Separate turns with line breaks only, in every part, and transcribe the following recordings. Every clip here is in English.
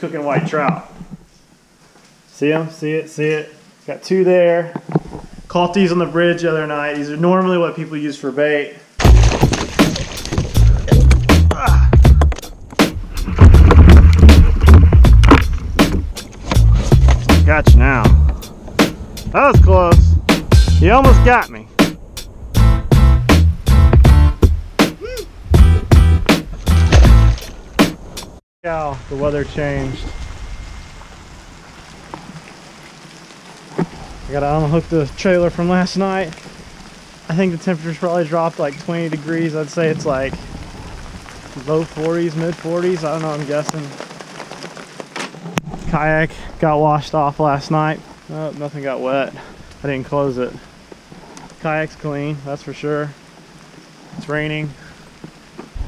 Cooking white trout. See them? See it? See it? Got two there. Caught these on the bridge the other night. These are normally what people use for bait. Got you now. That was close. You almost got me. How the weather changed. I gotta unhook the trailer from last night. I think the temperature's probably dropped like 20 degrees. I'd say it's like low 40s, mid 40s. I don't know, I'm guessing. Kayak got washed off last night. Oh, nothing got wet. I didn't close it. Kayak's clean, that's for sure. It's raining,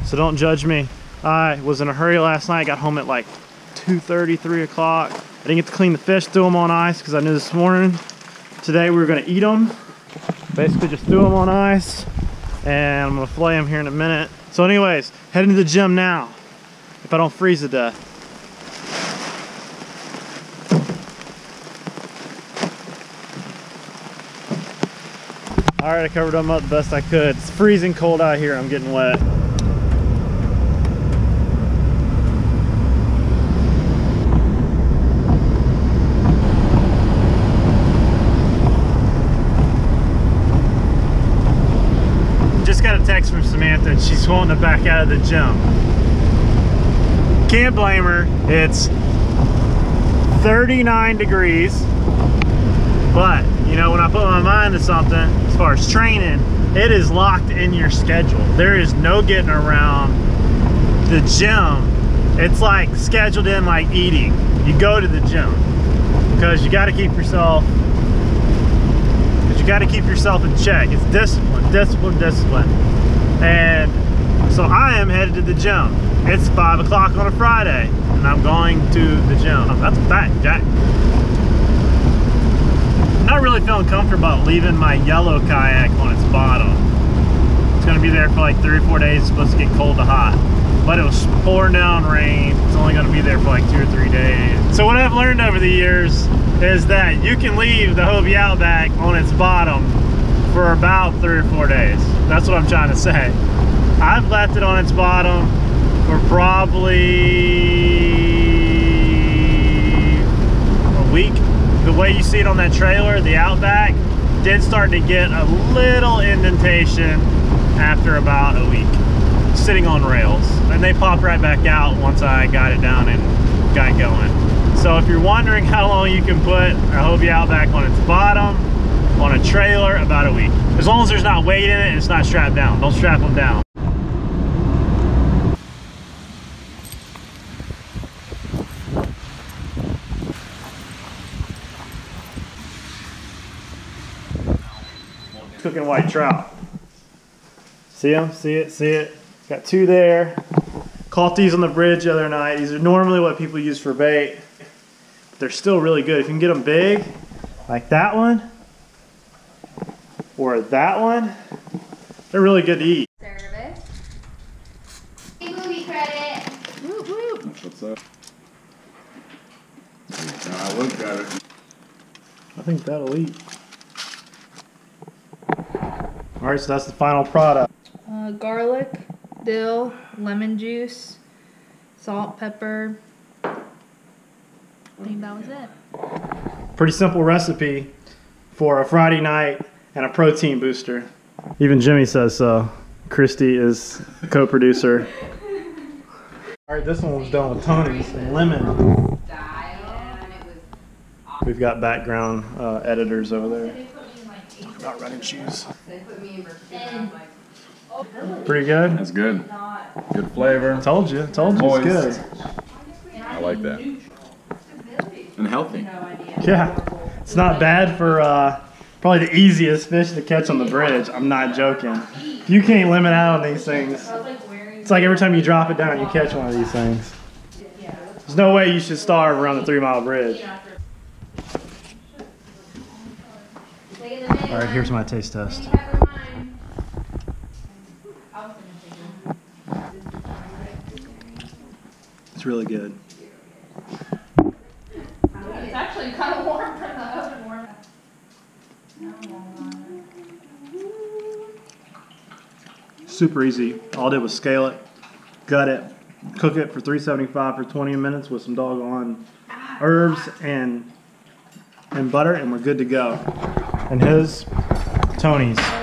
so don't judge me. I was in a hurry last night. Got home at like 2.30, 3 o'clock. I didn't get to clean the fish, threw them on ice because I knew this morning, today we were gonna eat them. Basically just threw them on ice and I'm gonna fillet them here in a minute. So anyways, heading to the gym now if I don't freeze to death. All right, I covered them up the best I could. It's freezing cold out here. I'm getting wet. Text from Samantha and she's wanting to back out of the gym. Can't blame her. It's 39 degrees. But, you know, when I put my mind to something, as far as training, it is locked in your schedule. There is no getting around the gym. It's like scheduled in like eating. You go to the gym because you got to keep yourself because you got to keep yourself in check. It's discipline, discipline, discipline. And so I am headed to the gym. It's five o'clock on a Friday and I'm going to the gym. Oh, that's a fact, Jack not really feeling comfortable about leaving my yellow kayak on its bottom. It's gonna be there for like three or four days. It's supposed to get cold to hot. But it was pouring down rain. It's only gonna be there for like two or three days. So what I've learned over the years is that you can leave the Hobie Outback on its bottom for about three or four days. That's what I'm trying to say. I've left it on its bottom for probably a week the way you see it on that trailer, the Outback, did start to get a little indentation after about a week sitting on rails. And they popped right back out once I got it down and got going. So if you're wondering how long you can put a Hobie Outback on its bottom, on a trailer, about a week. As long as there's not weight in it and it's not strapped down. Don't strap them down. cooking white trout. See them? See it? See it? Got two there. Caught these on the bridge the other night. These are normally what people use for bait. They're still really good. If you can get them big, like that one, or that one, they're really good to eat.
Service. Hey, movie credit. Whoop, whoop.
What's up? I looked at it.
I think that'll eat. All right, so that's the final product.
Uh, garlic, dill, lemon juice, salt, pepper. I think that was it.
Pretty simple recipe for a Friday night and a protein booster. Even Jimmy says so. Christy is co-producer. All right, this one was done with Tony's lemon. We've got background uh, editors over there. Talk about running shoes. Pretty good.
That's good. Good flavor.
Told you. Told you it's good.
I like that. And healthy.
Yeah. It's not bad for uh, probably the easiest fish to catch on the bridge. I'm not joking. You can't limit out on these things. It's like every time you drop it down, you catch one of these things. There's no way you should starve around the three mile bridge. All right, here's my taste test. It's really good. Super easy. All I did was scale it, gut it, cook it for 375 for 20 minutes with some doggone herbs and and butter, and we're good to go. And his Tony's.